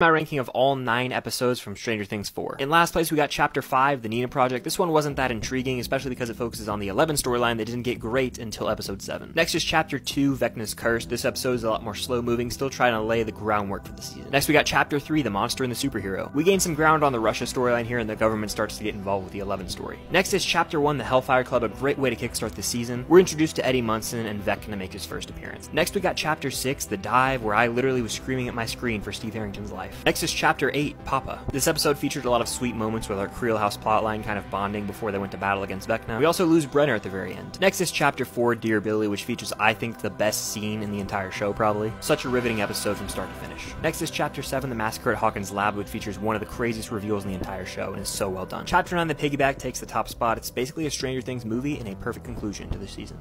my ranking of all nine episodes from Stranger Things 4. In last place, we got Chapter 5, The Nina Project. This one wasn't that intriguing, especially because it focuses on the 11 storyline that didn't get great until Episode 7. Next is Chapter 2, Vecna's Curse. This episode is a lot more slow moving, still trying to lay the groundwork for the season. Next, we got Chapter 3, The Monster and the Superhero. We gain some ground on the Russia storyline here, and the government starts to get involved with the 11 story. Next is Chapter 1, The Hellfire Club, a great way to kickstart the season. We're introduced to Eddie Munson, and Vecna make his first appearance. Next, we got Chapter 6, The Dive, where I literally was screaming at my screen for Steve Harrington's life. Next is Chapter Chapter 8, Papa. This episode featured a lot of sweet moments with our Creel House plotline kind of bonding before they went to battle against Vecna. We also lose Brenner at the very end. Next is Chapter 4, Dear Billy, which features, I think, the best scene in the entire show, probably. Such a riveting episode from start to finish. Next is Chapter 7, The Massacre at Hawkins Lab, which features one of the craziest reveals in the entire show and is so well done. Chapter 9, The Piggyback, takes the top spot. It's basically a Stranger Things movie and a perfect conclusion to the season.